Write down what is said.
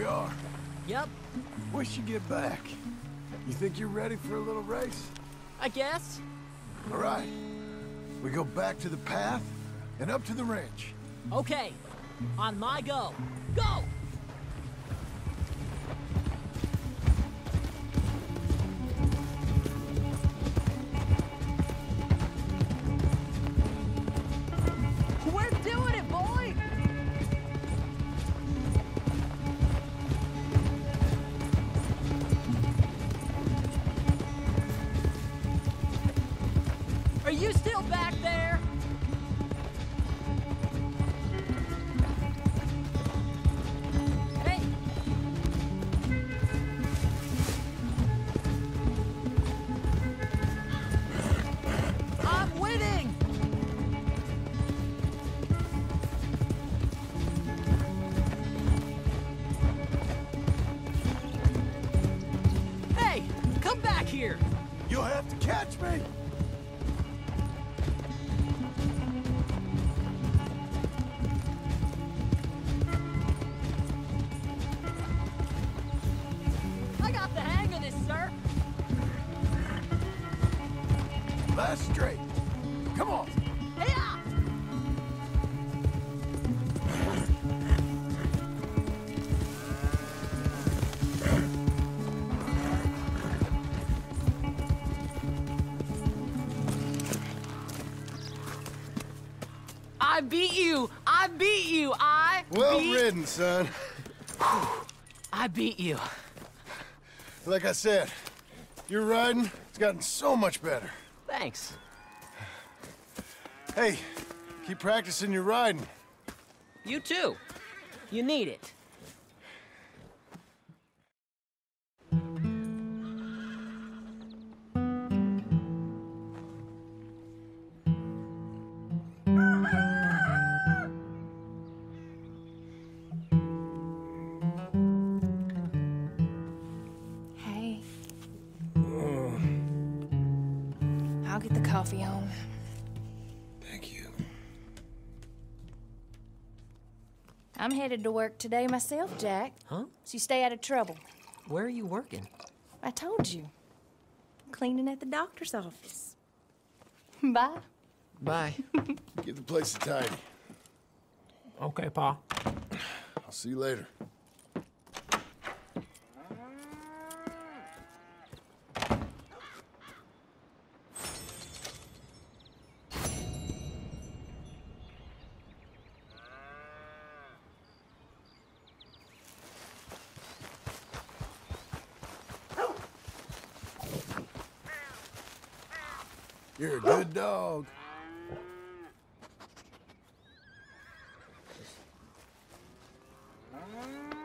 we are. Yep, We should get back. You think you're ready for a little race? I guess. All right. We go back to the path and up to the ranch. Okay, on my go. Go! Are you still back there? Hey! I'm winning! Hey! Come back here! You'll have to catch me! Straight. Come on. I beat you! I beat you! I Well beat... ridden, son. I beat you. Like I said, your riding, it's gotten so much better. Thanks. Hey, keep practicing your riding. You too. You need it. Hey. I'll get the coffee on. I'm headed to work today myself, Jack. Huh? So you stay out of trouble. Where are you working? I told you. Cleaning at the doctor's office. Bye. Bye. Get the place tidy. okay, Pa. I'll see you later. You're a good dog. Mm.